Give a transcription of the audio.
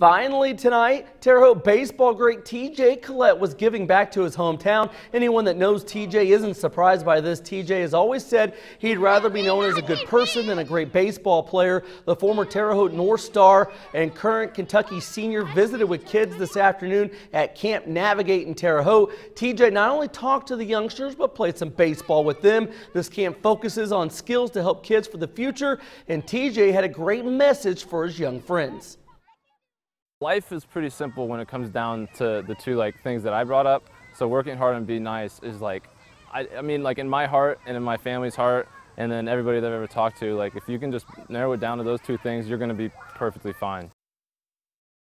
Finally tonight, Terre Haute baseball great TJ Collett was giving back to his hometown. Anyone that knows TJ isn't surprised by this. TJ has always said he'd rather be known as a good person than a great baseball player. The former Terre Haute North Star and current Kentucky senior visited with kids this afternoon at Camp Navigate in Terre Haute. TJ not only talked to the youngsters but played some baseball with them. This camp focuses on skills to help kids for the future and TJ had a great message for his young friends. Life is pretty simple when it comes down to the two like things that I brought up. So working hard and being nice is like, I, I mean like in my heart and in my family's heart and then everybody that I've ever talked to, like if you can just narrow it down to those two things, you're going to be perfectly fine.